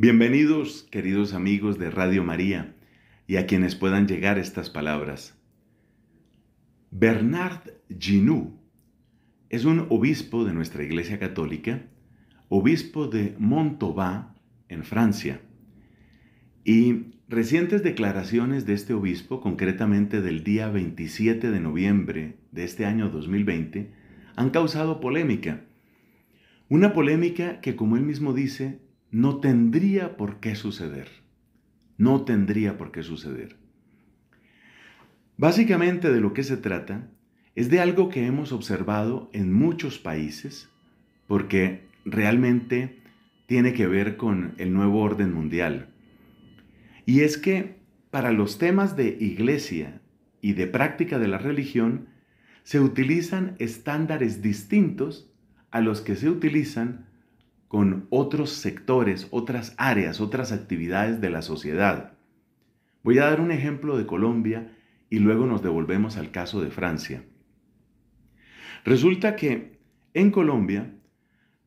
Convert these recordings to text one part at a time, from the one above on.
Bienvenidos, queridos amigos de Radio María, y a quienes puedan llegar estas palabras. Bernard Ginoux es un obispo de nuestra Iglesia Católica, obispo de Montauban, en Francia. Y recientes declaraciones de este obispo, concretamente del día 27 de noviembre de este año 2020, han causado polémica. Una polémica que, como él mismo dice, no tendría por qué suceder. No tendría por qué suceder. Básicamente de lo que se trata es de algo que hemos observado en muchos países, porque realmente tiene que ver con el nuevo orden mundial. Y es que para los temas de iglesia y de práctica de la religión se utilizan estándares distintos a los que se utilizan con otros sectores, otras áreas, otras actividades de la sociedad. Voy a dar un ejemplo de Colombia y luego nos devolvemos al caso de Francia. Resulta que en Colombia,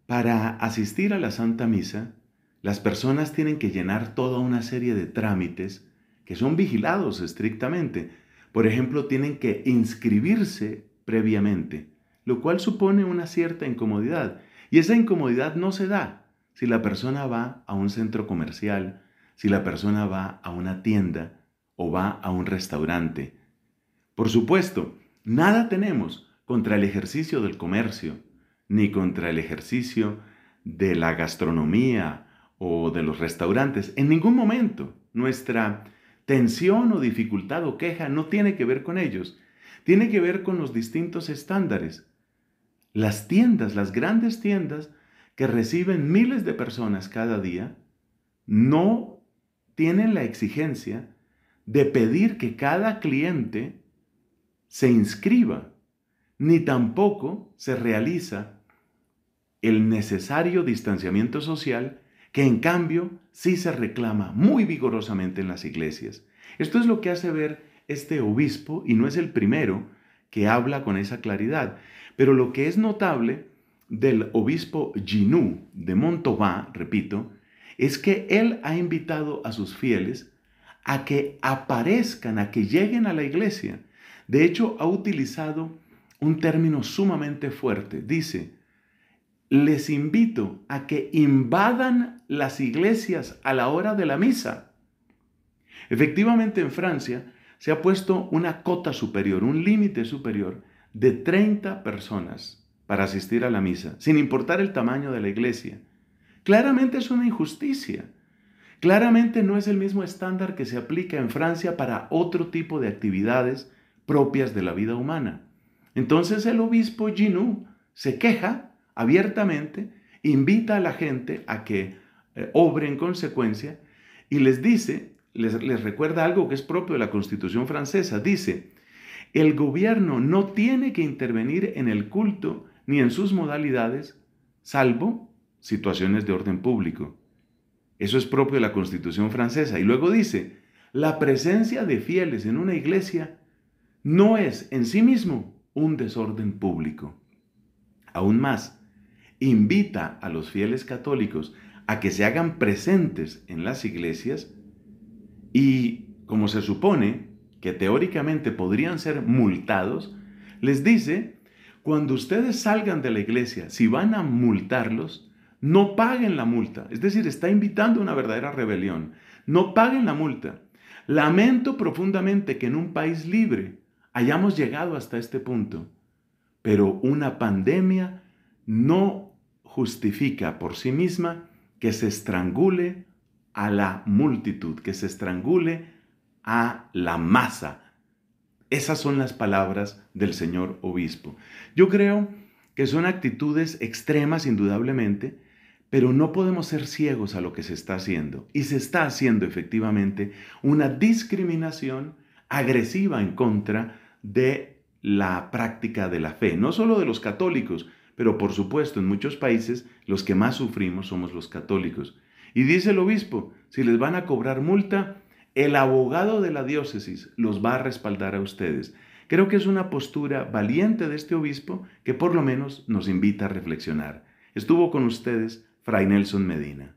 para asistir a la Santa Misa, las personas tienen que llenar toda una serie de trámites que son vigilados estrictamente. Por ejemplo, tienen que inscribirse previamente, lo cual supone una cierta incomodidad. Y esa incomodidad no se da si la persona va a un centro comercial, si la persona va a una tienda o va a un restaurante. Por supuesto, nada tenemos contra el ejercicio del comercio, ni contra el ejercicio de la gastronomía o de los restaurantes. En ningún momento nuestra tensión o dificultad o queja no tiene que ver con ellos, tiene que ver con los distintos estándares las tiendas, las grandes tiendas que reciben miles de personas cada día, no tienen la exigencia de pedir que cada cliente se inscriba, ni tampoco se realiza el necesario distanciamiento social que en cambio sí se reclama muy vigorosamente en las iglesias. Esto es lo que hace ver este obispo y no es el primero que habla con esa claridad. Pero lo que es notable del obispo Ginoux de Montauban, repito, es que él ha invitado a sus fieles a que aparezcan, a que lleguen a la iglesia. De hecho, ha utilizado un término sumamente fuerte. Dice, les invito a que invadan las iglesias a la hora de la misa. Efectivamente, en Francia se ha puesto una cota superior, un límite superior de 30 personas para asistir a la misa, sin importar el tamaño de la iglesia. Claramente es una injusticia. Claramente no es el mismo estándar que se aplica en Francia para otro tipo de actividades propias de la vida humana. Entonces el obispo Ginoux se queja abiertamente, invita a la gente a que eh, obre en consecuencia y les dice les, recuerda algo que es propio de la Constitución francesa. Dice, el gobierno no tiene que intervenir en el culto ni en sus modalidades, salvo situaciones de orden público. Eso es propio de la Constitución francesa. Y luego dice, la presencia de fieles en una iglesia no es en sí mismo un desorden público. Aún más, invita a los fieles católicos a que se hagan presentes en las iglesias y como se supone que teóricamente podrían ser multados, les dice, cuando ustedes salgan de la iglesia, si van a multarlos, no paguen la multa. Es decir, está invitando a una verdadera rebelión. No paguen la multa. Lamento profundamente que en un país libre hayamos llegado hasta este punto, pero una pandemia no justifica por sí misma que se estrangule a la multitud, que se estrangule a la masa. Esas son las palabras del señor obispo. Yo creo que son actitudes extremas, indudablemente, pero no podemos ser ciegos a lo que se está haciendo. Y se está haciendo efectivamente una discriminación agresiva en contra de la práctica de la fe, no solo de los católicos, pero por supuesto en muchos países los que más sufrimos somos los católicos. Y dice el obispo, si les van a cobrar multa, el abogado de la diócesis los va a respaldar a ustedes. Creo que es una postura valiente de este obispo que por lo menos nos invita a reflexionar. Estuvo con ustedes Fray Nelson Medina.